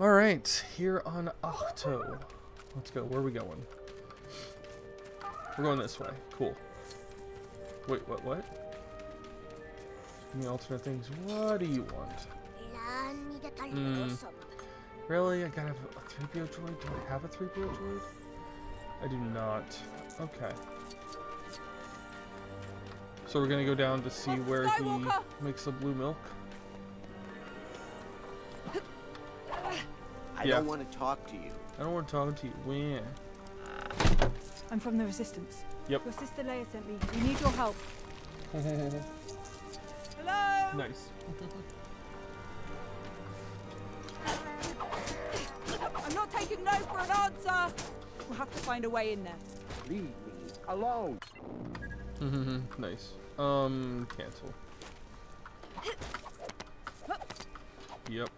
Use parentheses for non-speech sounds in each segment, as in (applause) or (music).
Alright, here on Ahch-To. Let's go. Where are we going? We're going this way. Cool. Wait, what, what? Give me alternate things. What do you want? Mm. Really? I gotta have a 3PO droid? Do I have a 3PO droid? I do not. Okay. So we're gonna go down to see where he makes the blue milk. I Yeah. don't want to talk to you. I don't want to talk to you. When? I'm from the Resistance. Yep. Your sister Leia sent me. We need your help. (laughs) Hello? nice. (laughs) I'm not taking no for an answer. We'll have to find a way in there. Leave me alone. (laughs) nice. Um, cancel. Yep.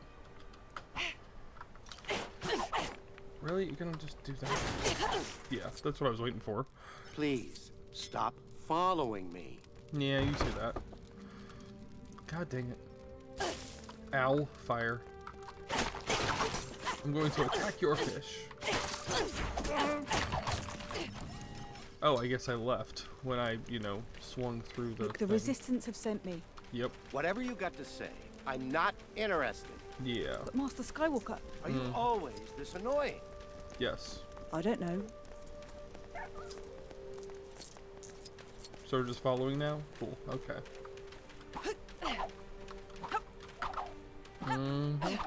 Really? You're gonna just do that? Yeah, that's what I was waiting for. Please stop following me. Yeah, you do that. God dang it. Ow, fire. I'm going to attack your fish. Oh, I guess I left when I, you know, swung through the Look, the thing. Resistance have sent me. Yep. Whatever you got to say, I'm not interested. Yeah. But Master Skywalker, Are you Mm. always this annoying? Yes. I don't know. So we're just following now? Cool. Okay. Mhm.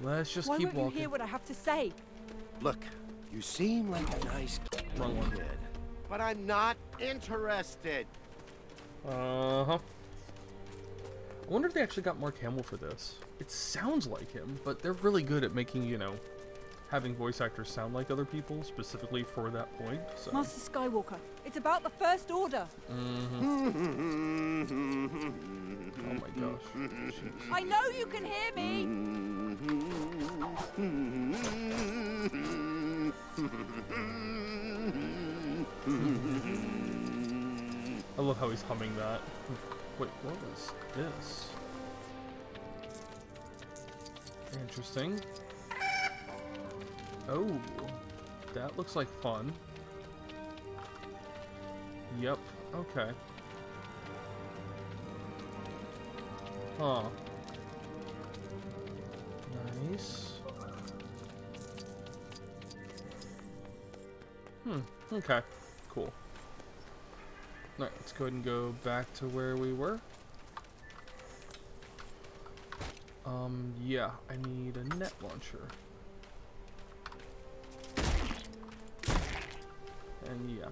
Let's just Why keep won't you walking. hear what I have to say? Look, you seem like a nice Wrong one. kid, but I'm not interested. Uh huh. I wonder if they actually got Mark Hamill for this. It sounds like him, but they're really good at making, you know, having voice actors sound like other people specifically for that point. So. Master Skywalker, it's about the First Order. Mhm. (laughs) Oh my gosh. Jeez. I know you can hear me. I love how he's humming that. Wait, what was this? Interesting. Oh, that looks like fun. Yep, okay. Huh. Nice. Hmm, okay, cool. Alright, let's go ahead and go back to where we were. Um, yeah, I need a net launcher. And yeah.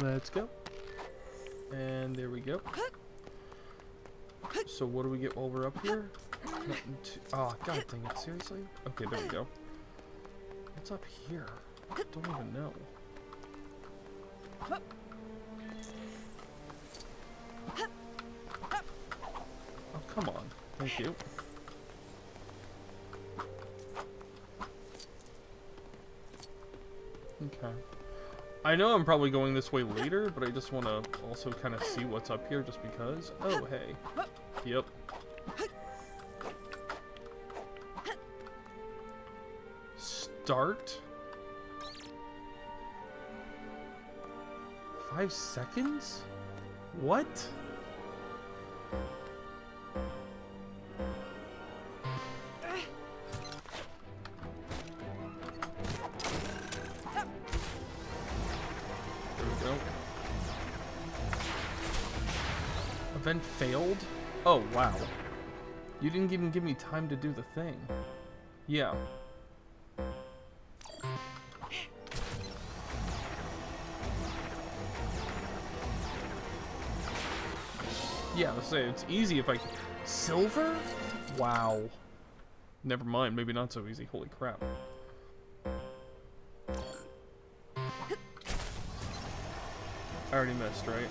Let's go. And there we go. So what do we get while we're up here? Nothing Oh, god dang it, seriously? Okay, there we go. What's up here? Don't even know. Oh, come on. Thank you. Okay. I know I'm probably going this way later, but I just want to also kind of see what's up here just because. Oh, hey. Yep. Start? Five seconds? What? Event failed? Oh, wow. You didn't even give me time to do the thing. Yeah. Say it's easy if I... Silver? Wow. Never mind, maybe not so easy. Holy crap. I already missed, right?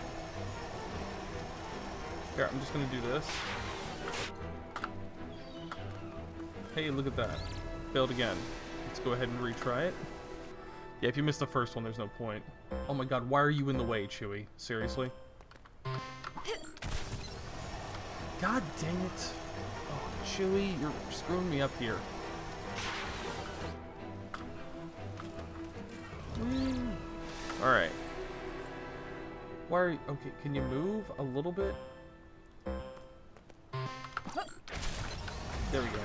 Here, I'm just gonna do this. Hey, look at that. Failed again. Let's go ahead and retry it. Yeah, if you missed the first one, there's no point. Oh my god, why are you in the way, Chewie? Seriously? God dang it. Oh, you're screwing me up here. Mm. Alright. Why are you... Okay, can you move a little bit? There we go.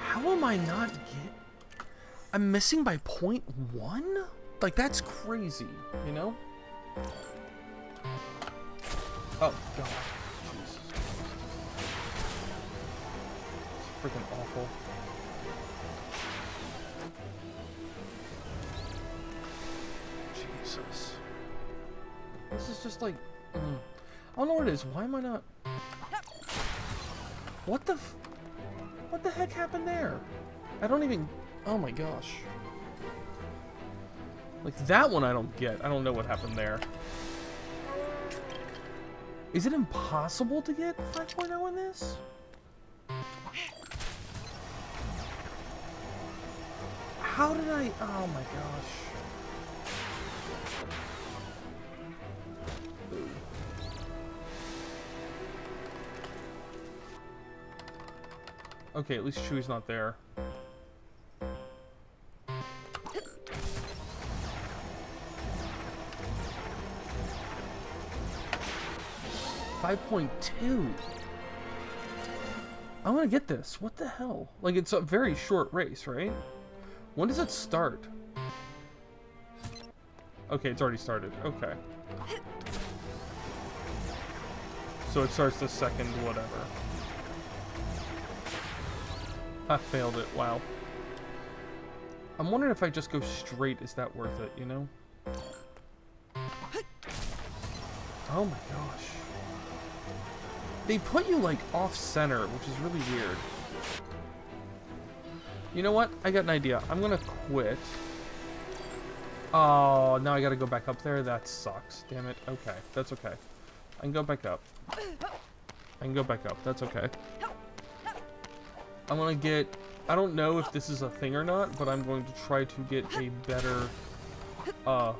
How am I not get? I'm missing by point one? Like that's crazy, you know? Oh god. Jesus. Freaking awful. Jesus. This is just like mm. I don't know what it is. Why am I not What the What the heck happened there? I don't even Oh my gosh. Like that one I don't get. I don't know what happened there. Is it impossible to get 5.0 in this? How did I... Oh my gosh. Okay, at least Chewie's not there. Five point two. I want to get this. What the hell? Like it's a very short race, right? When does it start? Okay, it's already started. Okay. So it starts the second whatever. I failed it. Wow. I'm wondering if I just go straight, is that worth it, you know? Oh my gosh. They put you, like, off-center, which is really weird. You know what? I got an idea. I'm gonna quit. Oh, now I gotta go back up there? That sucks. Damn it. Okay, that's okay. I can go back up. I can go back up. That's okay. I'm gonna get... I don't know if this is a thing or not, but I'm going to try to get a better... Uh...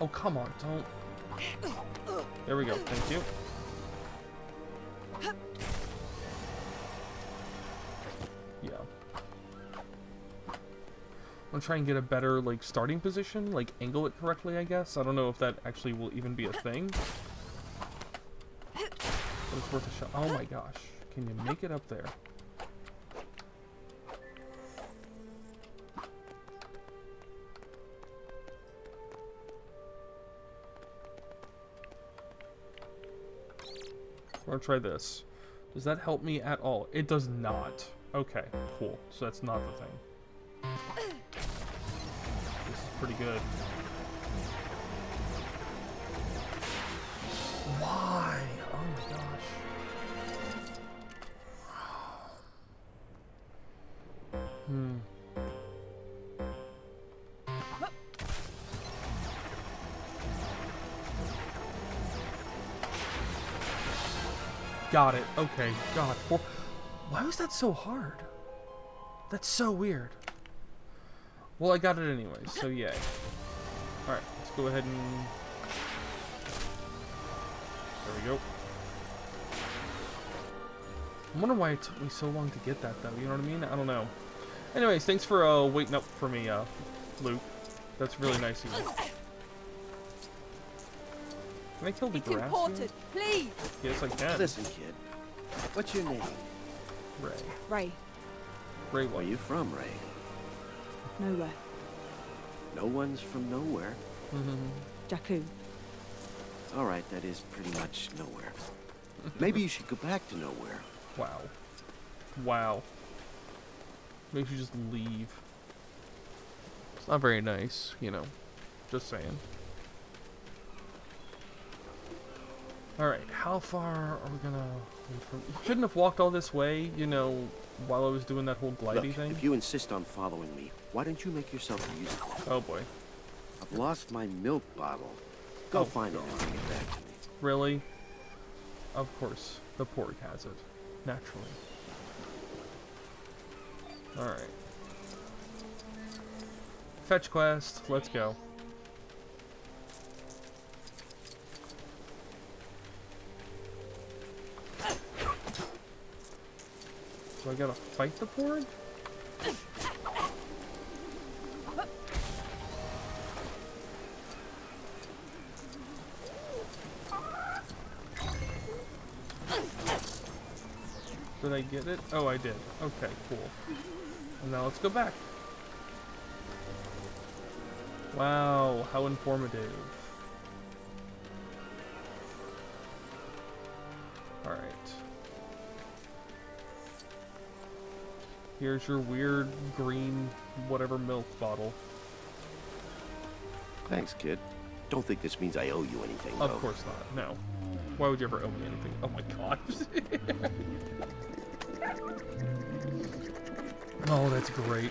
Oh, come on. Don't... There we go. Thank you. Yeah. I'm gonna try and get a better, like, starting position. Like, angle it correctly, I guess. I don't know if that actually will even be a thing. But it's worth a shot. Oh my gosh. Can you make it up there? I'm gonna try this. Does that help me at all? It does not. Okay, cool. So that's not the thing. This is pretty good. Why? Oh my gosh. Hmm. Got it. Okay. God. Four. Why was that so hard? That's so weird. Well, I got it anyway, so yay. Alright, let's go ahead and... There we go. I wonder why it took me so long to get that, though. You know what I mean? I don't know. Anyways, thanks for uh, waiting up for me, uh, Luke. That's really nice of you. Can I kill the It's grass? important, please. Yes, I can. Listen, kid. What's your name? Rey. Rey, Rey Where are you from, Rey? nowhere. No one's from nowhere. Mm-hmm. Jakku. All right, that is pretty much nowhere. Maybe you should go back to nowhere. Wow. Wow. Maybe you just leave. It's not very nice, you know. Just saying. Alright, how far are we gonna from shouldn't have walked all this way, you know, while I was doing that whole glidey Look, thing? if you insist on following me, why don't you make yourself useful? Oh boy. I've lost my milk bottle. Go Oh, find it and it back to me. Really? Of course, the porg has it. Naturally. Alright. Fetch quest. Let's go. So I gotta fight the board? Did I get it? Oh, I did. Okay, cool. And now let's go back. Wow, how informative. Here's your weird green whatever milk bottle. Thanks, kid. Don't think this means I owe you anything, Of course not. No. Why would you ever owe me anything? Oh my god. (laughs) oh, that's great.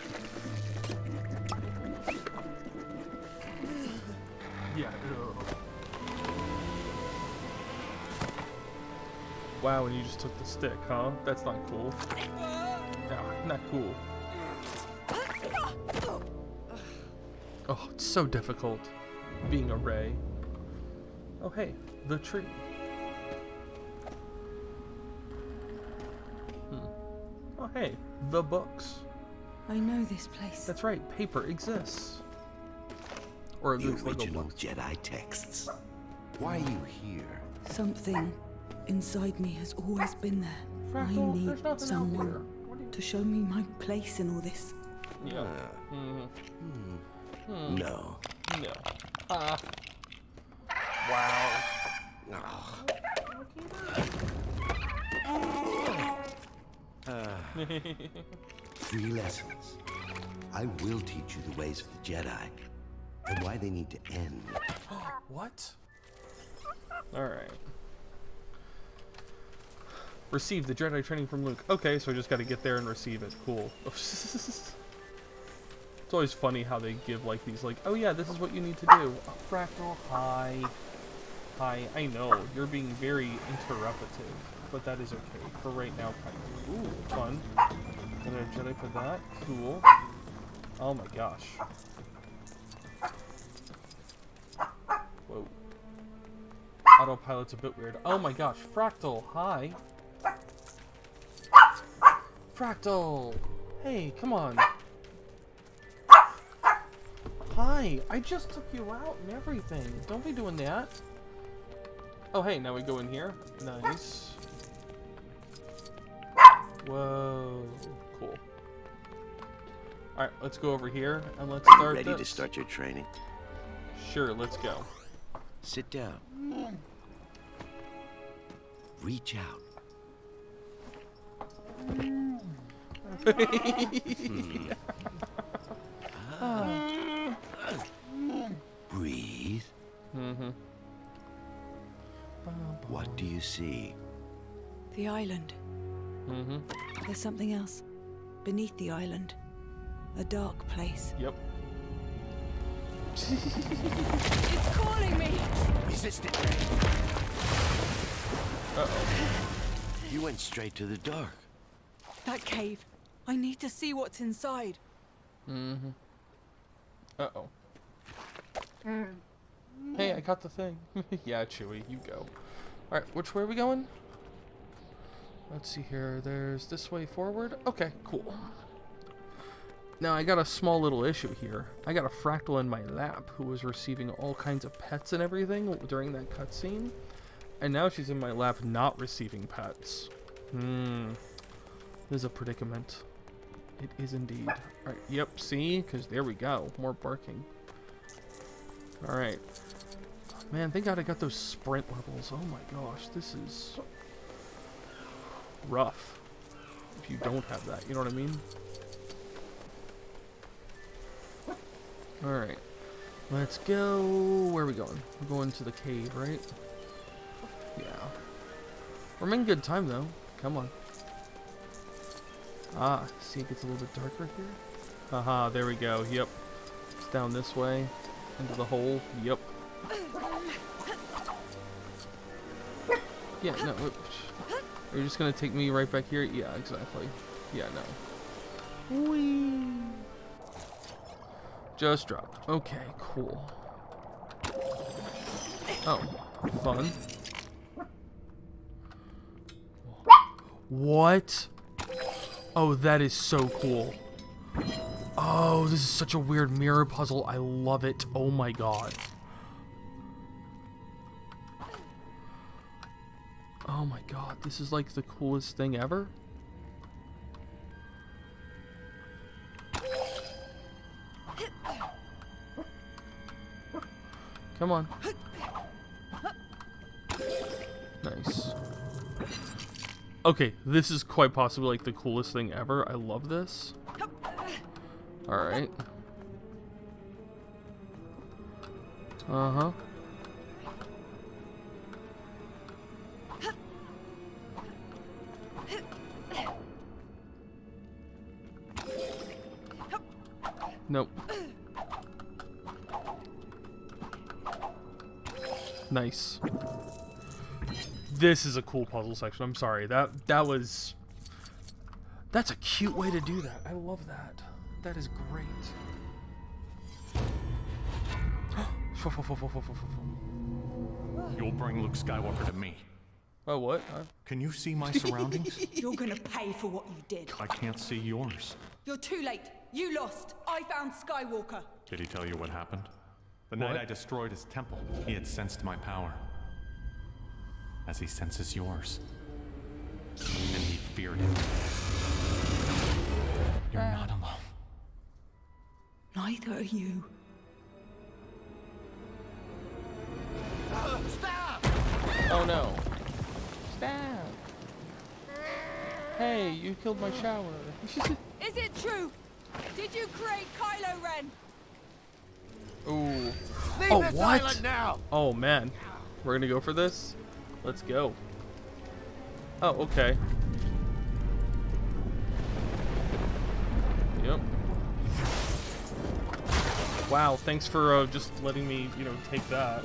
Yeah. ugh. Wow, and you just took the stick, huh? That's not cool. Yeah, not cool. Oh, it's so difficult being a Rey. Oh, hey, the tree. Hmm. Oh, hey, the books. I know this place. That's right, paper exists. Or it The looks like original. Jedi texts. Why are you here? Something inside me has always been there. I need there's nothing out someone there. What do you- to show me my place in all this. Yeah. Ah, Mhm. hmm. No. No. Ah. Wow. Ah, three lessons. I will teach you the ways of the Jedi and why they need to end. (gasps) What? Alright. Receive the Jedi training from Luke. Okay, so I just gotta get there and receive it. Cool. (laughs) it's always funny how they give like these like, oh yeah, this is what you need to do. A fractal, hi. Hi, I know, you're being very interruptive, but that is okay. For right now. Ooh, fun. And a Jedi for that. Cool. Oh my gosh. Whoa. Autopilot's a bit weird. Oh my gosh, Fractal, hi. Fractal! Hey, come on. Hi, I just took you out and everything. Don't be doing that. Oh, hey, now we go in here. Nice. Whoa, cool. Alright, let's go over here and let's Are you start ready to start your training? Sure, let's go. Sit down. Mm. Reach out. (laughs) Breathe. Mm-hmm. What do you see? The island. Mm-hmm. There's something else. Beneath the island. A dark place. Yep. It's calling me! Resist it. Uh-oh. You went straight to the dark. That cave. I need to see what's inside. Mm-hmm. Uh-oh. Hey, I got the thing. (laughs) yeah, Chewie, you go. Alright, which way are we going? Let's see here. There's this way forward. Okay, cool. Now, I got a small little issue here. I got a fractal in my lap who was receiving all kinds of pets and everything during that cutscene. And now she's in my lap not receiving pets. Hmm. Is a predicament. It is indeed. Alright, yep, see? Because there we go. More barking. Alright. Man, thank God I got those sprint levels. Oh my gosh, this is rough. If you don't have that, you know what I mean? Alright. Let's go. Where are we going? We're going to the cave, right? Yeah. We're making good time though. Come on. Ah, see it gets a little bit darker here? Haha, there we go. Yep. It's down this way. Into the hole. Yep. Yeah, no. oops. Are just gonna take me right back here? Yeah, exactly. Yeah, no. Whee! Just dropped. Okay, cool. Oh, fun. What? Oh, that is so cool. Oh, this is such a weird mirror puzzle. I love it. Oh my god. Oh my god, this is like the coolest thing ever. Come on. Okay, this is quite possibly like the coolest thing ever. I love this. Alright. Uh-huh. Nope. Nice. This is a cool puzzle section. I'm sorry. That that was That's a cute way to do that. I love that. That is great. (gasps) You'll bring Luke Skywalker to me. Oh, what? Uh, Can you see my surroundings? (laughs) You're gonna pay for what you did. I can't see yours. You're too late. You lost. I found Skywalker. Did he tell you what happened? The night I destroyed his temple, he had sensed my power. As he senses yours. And he feared it. You're uh. not alone. Neither are you. oh no. Stop. Hey, you killed my shower. (laughs) Is it true? Did you create Kylo Ren? Ooh. Leave Oh, this what? island now! Oh man. We're gonna go for this? Let's go. Oh, okay. Yep. Wow, thanks for uh, just letting me, you know, take that.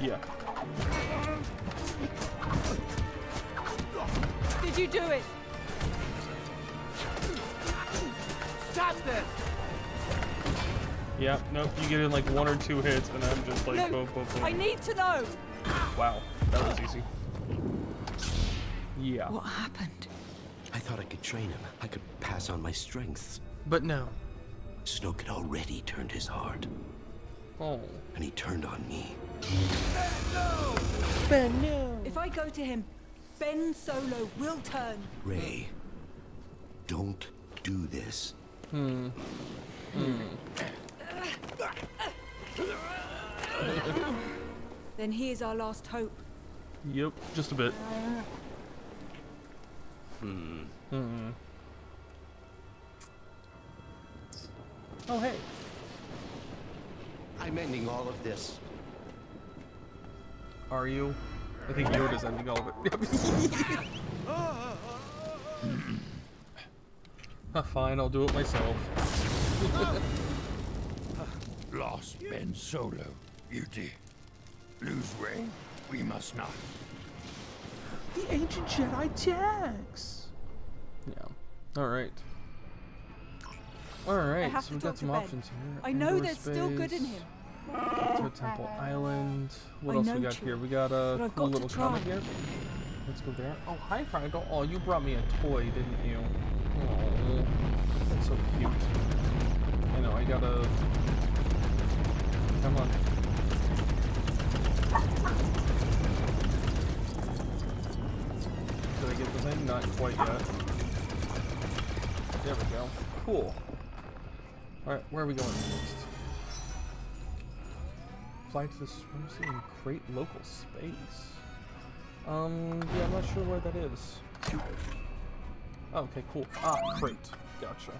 Yeah. Did you do it? Stop this! Yeah, nope, you get in like one or two hits and I'm just like, Luke, boom, boom, boom. I need to know. Wow, that was easy. Yeah. What happened? I thought I could train him. I could pass on my strengths. But no. Snoke had already turned his heart, Oh. and he turned on me. Ben, no. Ben, no! If I go to him, Ben Solo will turn. Rey, don't do this. Hmm. Hmm. Then he is our last hope. Yep, just a bit. Hmm. Oh, hey. I'm ending all of this. Are you? I think Yoda's ending all of it. (laughs) Ah, Fine, I'll do it myself. (laughs) Lost Ben Solo, beauty. Lose Rey, we must not. The ancient Jedi text. Yeah. All right. All right. I have so to we talk got to some Ben. options here. I know Endor there's still good in him. To Temple (laughs) Island. What I else we got Chewie, here? We got a but cool got little comic here. Let's go there. Oh, hi, Fraggle. Oh, you brought me a toy, didn't you? Oh, that's so cute. I know. I gotta. Come on. Did I get the thing? Not quite yet. There we go. Cool. Alright, where are we going next? Fly to the swimsuit and Crait local space. Um, yeah, I'm not sure where that is. Oh, okay, cool. Ah, Crait. Gotcha.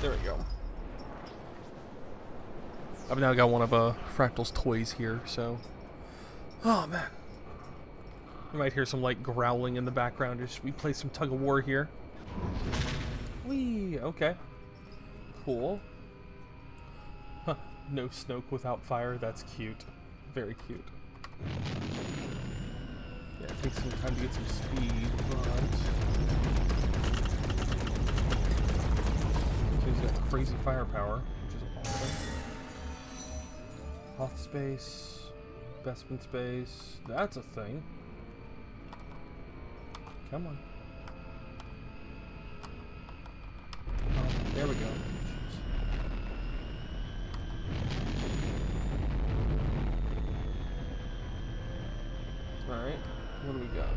There we go. I've now got one of uh, Fractal's toys here, so. Oh man. You might hear some like growling in the background as we play some tug of war here. Wee, okay. Cool. Huh, no Snoke without fire, that's cute. Very cute. Yeah, it takes some time to get some speed, but he's got crazy firepower, which is awesome. Hoth space, Bespin space, that's a thing. Come on. Oh, there we go. Alright, what do we got?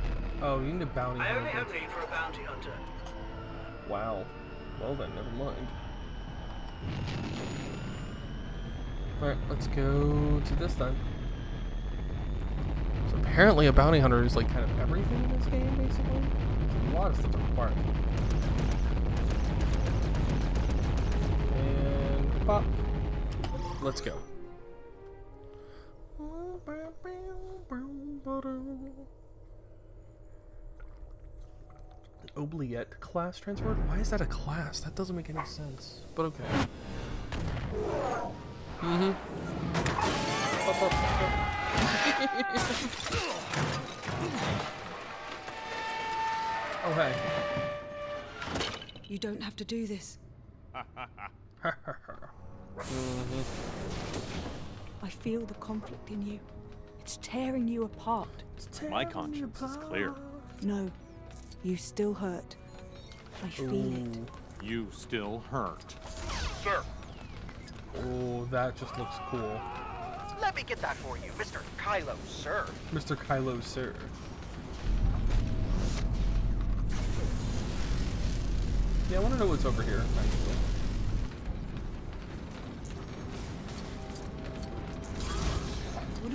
Oh, you need a bounty I only have need for a bounty hunter. Wow. Well then, never mind. Alright, let's go to this then. So apparently a bounty hunter is like kind of everything in this game, basically. There's a lot of stuff. And pop. Let's go. Oubliette class transferred? Why is that a class? That doesn't make any sense. But okay. Mm-hmm. (laughs) oh hey. You don't have to do this. Ha ha ha ha ha. Mhm. I feel the conflict in you. It's tearing you apart. My conscience is clear. No, you still hurt. I feel it. You still hurt. Sir, Oh, that just looks cool. Let me get that for you, Mr. Kylo, sir. Mr. Kylo, sir. Yeah, I want to know what's over here. Actually.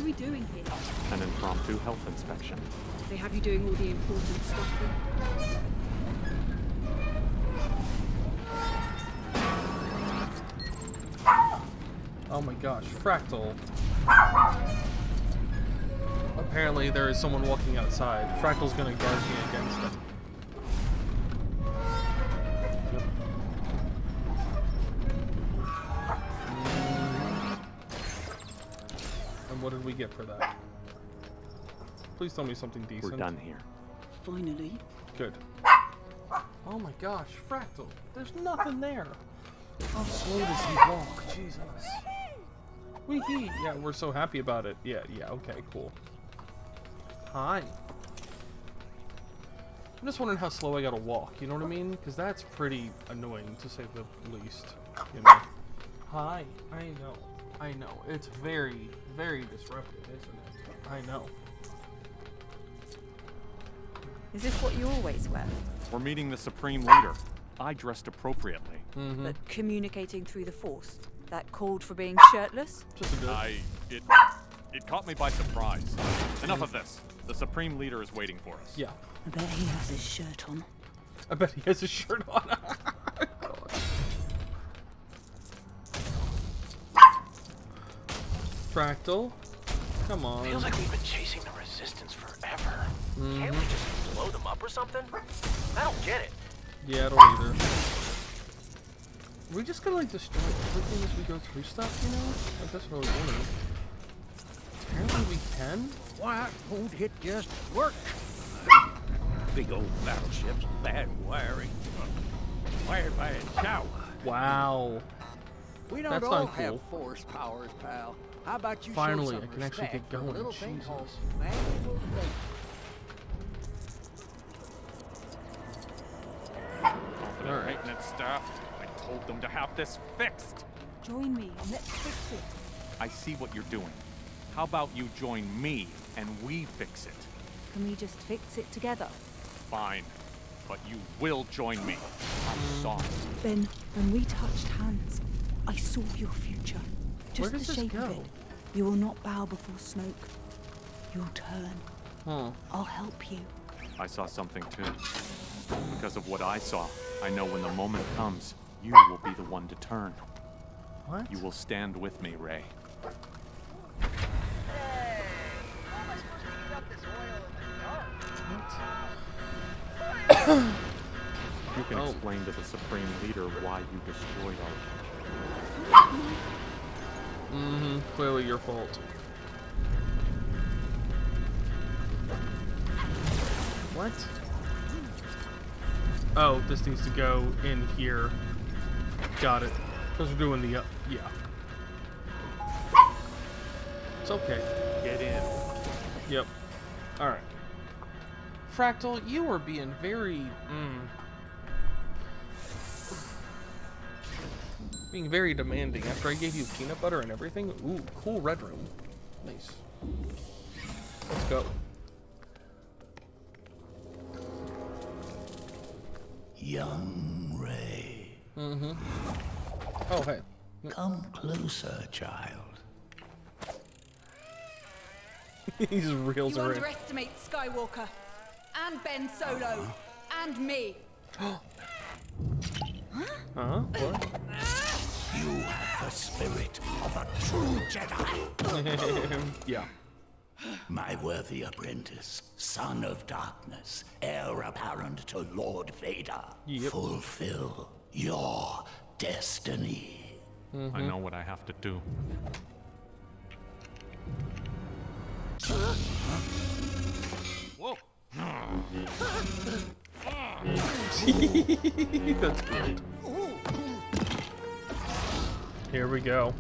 We doing here? An impromptu health inspection. They have you doing all the important stuff then? Oh my gosh, Fractal. Apparently there is someone walking outside. Fractal's gonna guard me against them. Please tell me something decent. We're done here. Finally. Good. Oh my gosh, Fractal. There's nothing there. How slow does he walk? Jesus. Wee hee. Yeah, we're so happy about it. Yeah, yeah, okay, cool. Hi. I'm just wondering how slow I gotta walk, you know what I mean? Because that's pretty annoying, to say the least. You know? Hi. I know. I know. It's very, very disruptive, isn't it? I know. Is this what you always wear? We're meeting the Supreme Leader. I dressed appropriately. Mm-hmm. But communicating through the Force? That called for being shirtless? Just a bit. I... it... it caught me by surprise. Enough of this. The Supreme Leader is waiting for us. Yeah. I bet he has his shirt on. I bet he has a shirt on. (laughs) Fractal? Come on. Feels like we've been chasing the resistance forever. Can't we just blow them up or something? I don't get it. Yeah, I don't either. we just gonna like destroy everything as we go through stuff, you know? Like that's what I was wondering. Apparently we can? why won't it just work? Big old battleships, bad wiring. Wired by a cow. Wow. We don't That's all not have cool. force powers, pal. How about you Finally, show I can actually get going. little Jesus. called manual Confident maintenance staff. I told them to have this fixed. Join me and let's fix it. I see what you're doing. How about you join me and we fix it? Can we just fix it together? Fine. But you will join me. I saw it. Ben, when we touched hands, I saw your future. Where Just does the this shape of it. You will not bow before Snoke. You'll turn. Huh. I'll help you. I saw something too. Because of what I saw, I know when the moment comes, you will be the one to turn. What? You will stand with me, Rey. Hey, how am I supposed to heat up this oil in the dark? You can Oh. explain to the Supreme Leader why you destroyed our Mm-hmm. Clearly your fault. What? Oh, this needs to go in here. Got it. Because we're doing the, uh, yeah. It's okay. Get in. Yep. Alright. Fractal, you are being very, mm, being very demanding after I gave you peanut butter and everything. Ooh, cool red room. Nice. Let's go. Young Rey. Mm-hmm. Oh, hey. Come closer, child. (laughs) He's reels You her in. underestimate Skywalker. And Ben Solo. And me. (gasps) Huh? What? You have the spirit of a true Jedi. (laughs) yeah. My worthy apprentice, son of darkness, heir apparent to Lord Vader. Yep. Fulfill your destiny. I know what I have to do. Whoa! (laughs) That's great. Here we go.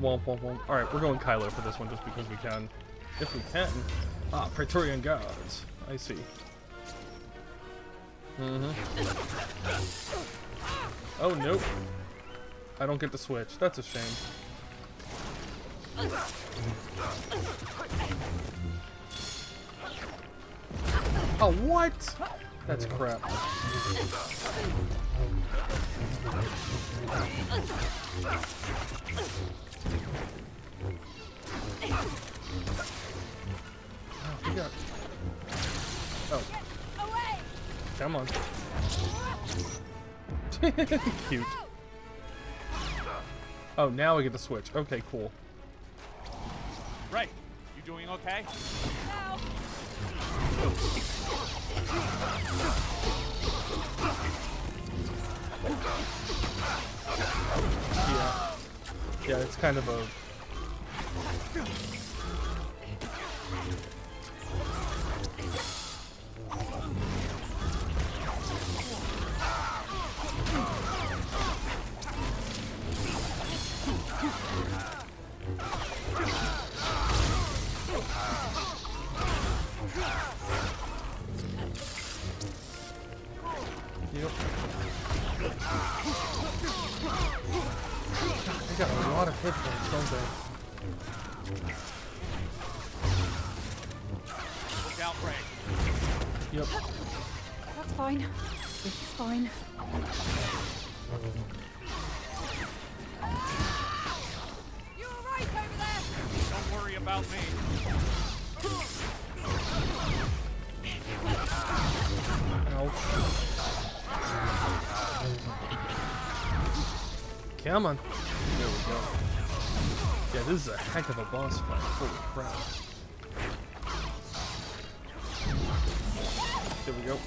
Womp womp womp. Alright, we're going Kylo for this one just because we can. If we can. Ah, Praetorian Guards. I see. Mm-hmm. Oh, nope. I don't get the switch. That's a shame. Oh, what? That's crap. Oh, we got... Away! come on. (laughs) Cute. Oh, now we get to switch. Okay, cool. Rey, you doing okay? Yeah. Yeah, it's kind of a... hit points, don't they? Look out, Rey. Yep. That's fine. It's fine. You alright over there? Don't worry about me. Ouch. Come on. There we go. Yeah, this is a heck of a boss fight. Holy crap. There we go.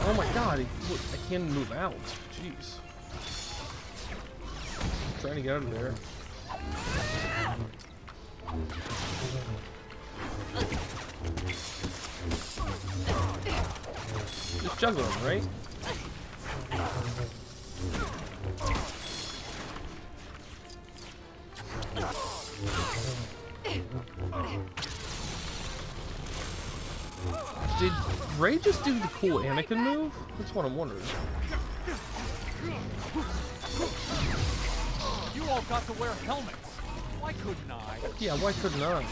Oh my god, look, I can't move out. Jeez. trying to get out of there. Just juggle him, right? Did Rey just do the cool Anakin move? That's what I'm wondering. You all got to wear helmets. Why couldn't I? Yeah, why couldn't I?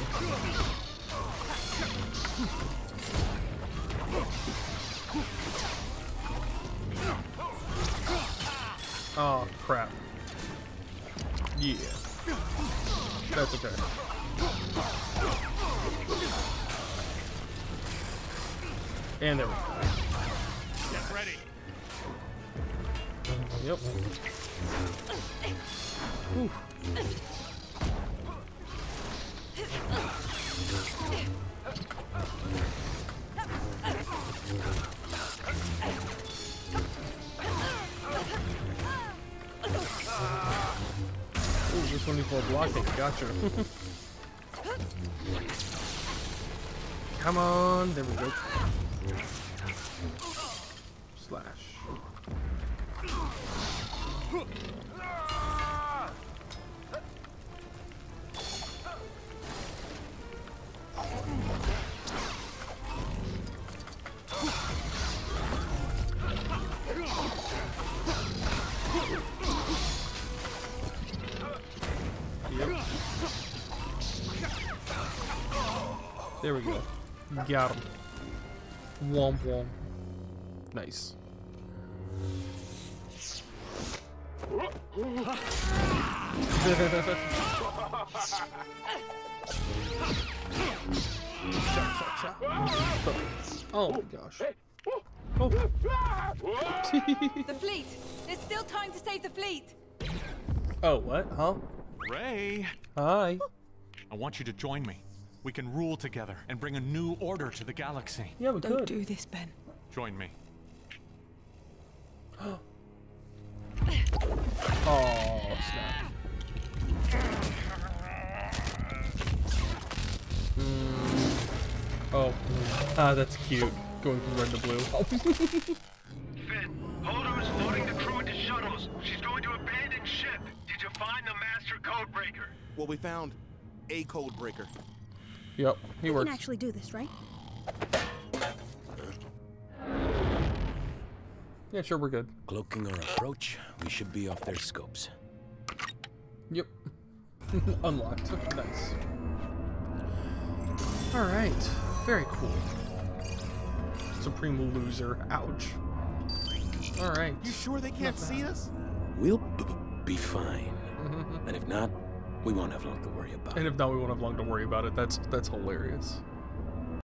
Oh, crap. Yeah. That's okay. And there we go. Get ready. Yep. Ooh, 24 blocking. Gotcha. Come on. There we go. Slash. There we go. Got him. Womp womp. Nice. (laughs) oh my gosh. Oh. The fleet! There's still time to save the fleet! oh, what? Huh? Rey, Hi. I want you to join me. We can rule together and bring a new order to the galaxy. Yeah, we Don't could. do this, Ben. Join me. (gasps) Oh, snap. Mm. Oh, ah, that's cute. Going from red to blue. (laughs) Finn, Holdo's loading the crew into shuttles. She's going to abandon ship. Did you find the master code breaker? Well, we found a code breaker. Yep, he We works. can actually do this, right? Yeah, sure, we're good. Cloaking our approach, we should be off their scopes. Yep. (laughs) Unlocked. Nice. Alright. Very cool. Supreme loser. Ouch. Alright. You sure they can't see us? We'll b- b- be fine. (laughs) and if not, we won't have long to worry about. And if not, we won't have long to worry about it. That's that's hilarious.